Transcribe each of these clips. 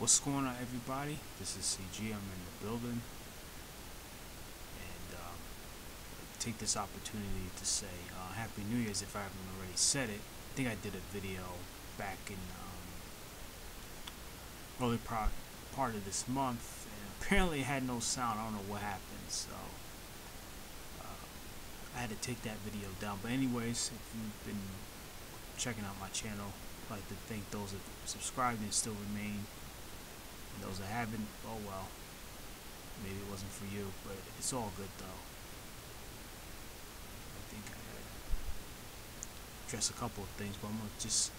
What's going on, everybody? This is CG. I'm in the building, and um, take this opportunity to say uh, Happy New Year's if I haven't already said it. I think I did a video back in um, early part part of this month, and apparently it had no sound. I don't know what happened, so uh, I had to take that video down. But anyways, if you've been checking out my channel, I'd like to thank those that subscribed and still remain. Those that haven't, oh well. Maybe it wasn't for you, but it's all good though. I think I gotta address a couple of things, but I'm gonna just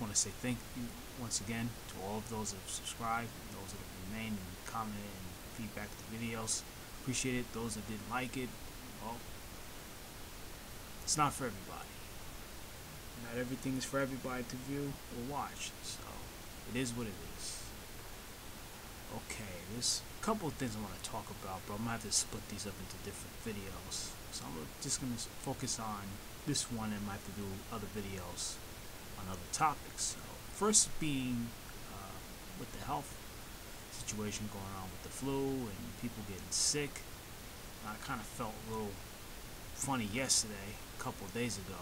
want to say thank you once again to all of those that have subscribed, those that have remained and commented and feedback the videos. Appreciate it. Those that didn't like it, well, it's not for everybody. Not everything is for everybody to view or watch, so it is what it is. Okay, there's a couple of things I want to talk about, but I'm gonna have to split these up into different videos. So I'm just gonna focus on this one and might have to do other videos on other topics. So first being uh, with the health situation going on with the flu and people getting sick. I kind of felt a little funny yesterday, a couple of days ago.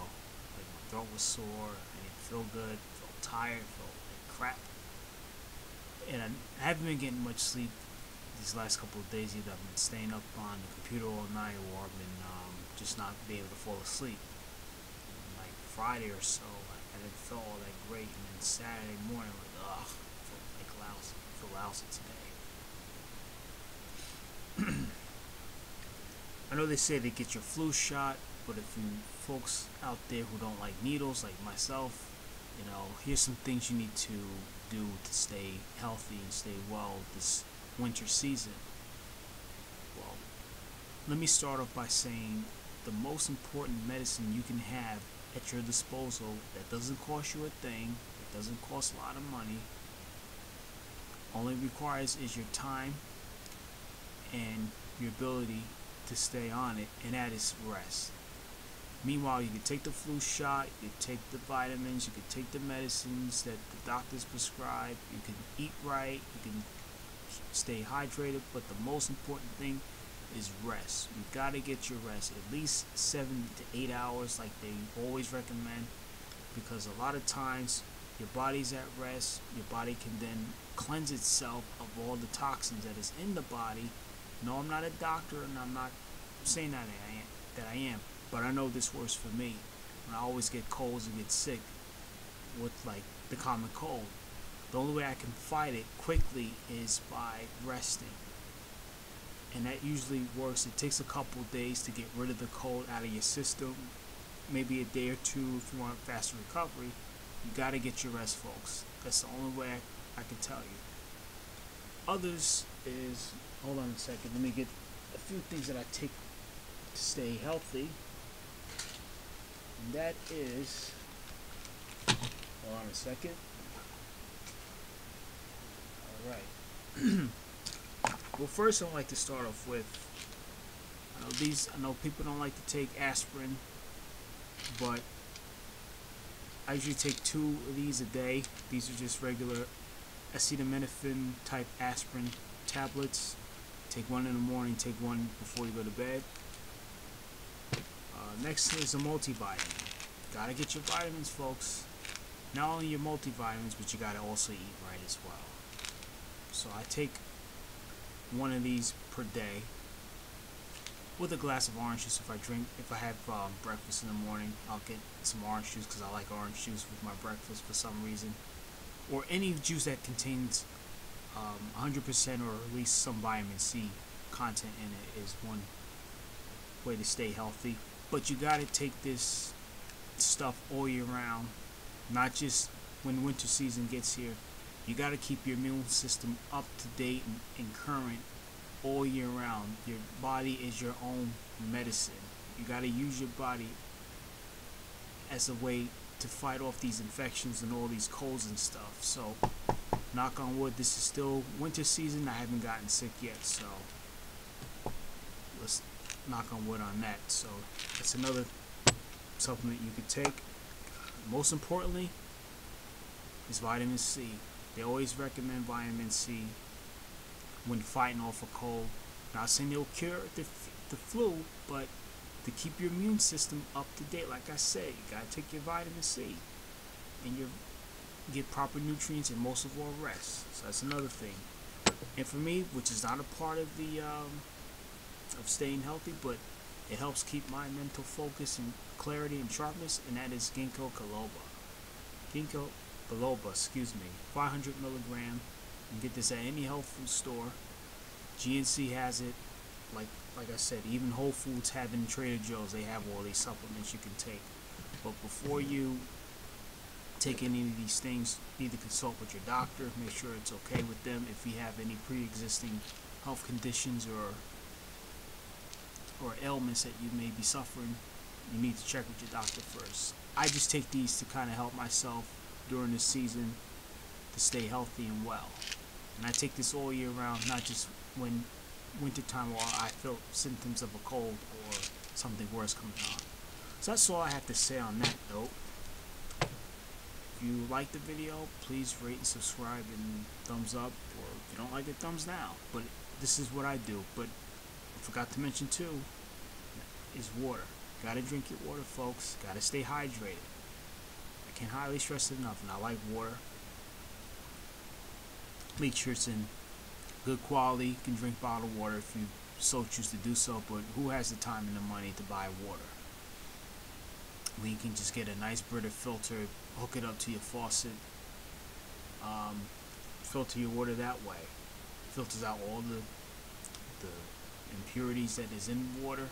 Like my throat was sore, I didn't feel good, felt tired, felt like crap. And I haven't been getting much sleep these last couple of days either. I've been staying up on the computer all night or I've been um, just not being able to fall asleep. Like Friday or so, I didn't feel all that great. And then Saturday morning, like, ugh, I feel like lousy. I feel lousy today. I know they say they get your flu shot, but if you folks out there who don't like needles, like myself, you know, here's some things you need to do to stay healthy and stay well this winter season. Well, let me start off by saying the most important medicine you can have at your disposal that doesn't cost you a thing, that doesn't cost a lot of money, only requires is your time and your ability to stay on it, and that is rest. Meanwhile, you can take the flu shot, you take the vitamins, you can take the medicines that the doctors prescribe, you can eat right, you can stay hydrated, but the most important thing is rest. You gotta get your rest, at least seven to eight hours, like they always recommend, because a lot of times your body's at rest, your body can then cleanse itself of all the toxins that is in the body. No, I'm not a doctor, and I'm not saying that I am, that I am, but I know this works for me. When I always get colds and get sick with like the common cold, the only way I can fight it quickly is by resting. And that usually works. It takes a couple days to get rid of the cold out of your system. Maybe a day or two if you want faster recovery. You gotta get your rest, folks. That's the only way I, I can tell you. Others is, hold on a second, let me get a few things that I take to stay healthy. And that is, hold on a second. Alright. well, first I'd like to start off with, I know these, I know people don't like to take aspirin, but I usually take two of these a day. These are just regular acetaminophen type aspirin tablets. Take one in the morning, take one before you go to bed. Next is a multivitamin. Gotta get your vitamins, folks. Not only your multivitamins, but you gotta also eat right as well. So I take one of these per day with a glass of orange juice if I drink if I have um, breakfast in the morning I'll get some orange juice because I like orange juice with my breakfast for some reason or any juice that contains 100% um, or at least some vitamin C content in it is one way to stay healthy but you got to take this stuff all year round not just when winter season gets here you got to keep your immune system up to date and, and current all year round. Your body is your own medicine. You got to use your body as a way to fight off these infections and all these colds and stuff. So, knock on wood, this is still winter season. I haven't gotten sick yet, so let's knock on wood on that. So, that's another supplement you could take. Most importantly, is vitamin C. They always recommend vitamin C when fighting off a cold. Not saying it'll cure the, the flu, but to keep your immune system up to date, like I say, you gotta take your vitamin C and your get proper nutrients and most of all rest. So that's another thing. And for me, which is not a part of the um, of staying healthy, but it helps keep my mental focus and clarity and sharpness, and that is ginkgo biloba. Ginkgo biloba, excuse me, 500 milligram. You can get this at any health food store. GNC has it. Like like I said, even Whole Foods have in Trader Joe's. They have all these supplements you can take. But before you take any of these things, need to consult with your doctor. Make sure it's okay with them. If you have any pre-existing health conditions or or ailments that you may be suffering, you need to check with your doctor first. I just take these to kind of help myself during the season to stay healthy and well. And I take this all year round, not just when wintertime or I feel symptoms of a cold or something worse coming on. So that's all I have to say on that note. If you like the video, please rate and subscribe and thumbs up, or if you don't like it, thumbs down. But this is what I do. But I forgot to mention too, is water. Gotta drink your water, folks. Gotta stay hydrated. I can't highly stress it enough, and I like water. Make sure it's in good quality. You can drink bottled water if you so choose to do so, but who has the time and the money to buy water? We can just get a nice Brita filter, hook it up to your faucet, um, filter your water that way. Filters out all the the impurities that is in water.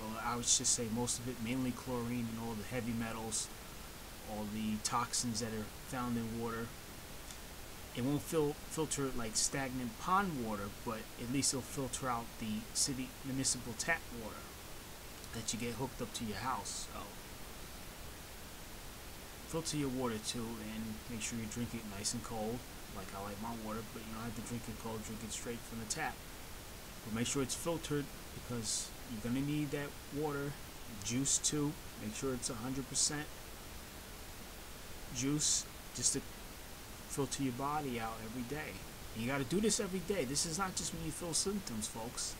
Well, I would just say most of it, mainly chlorine and all the heavy metals, all the toxins that are found in water. It won't fil- filter like stagnant pond water, but at least it'll filter out the city municipal tap water that you get hooked up to your house. So filter your water too and make sure you drink it nice and cold like I like my water but you don't have to drink it cold drink it straight from the tap but make sure it's filtered because you're gonna need that water juice too make sure it's 100% juice just to filter your body out every day and you got to do this every day this is not just when you feel symptoms folks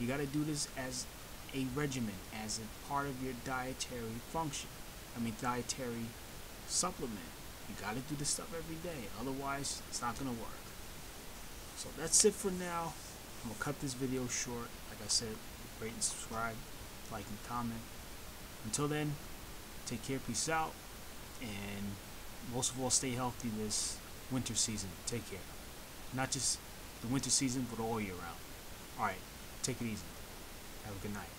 you got to do this as a regimen as a part of your dietary function I mean dietary supplement. You gotta do this stuff every day, otherwise it's not gonna work. So that's it for now. I'm gonna cut this video short. Like I said, rate and subscribe, like and comment. Until then, take care, peace out, and most of all, stay healthy this winter season. Take care. Not just the winter season, but all year round. Alright, take it easy. Have a good night.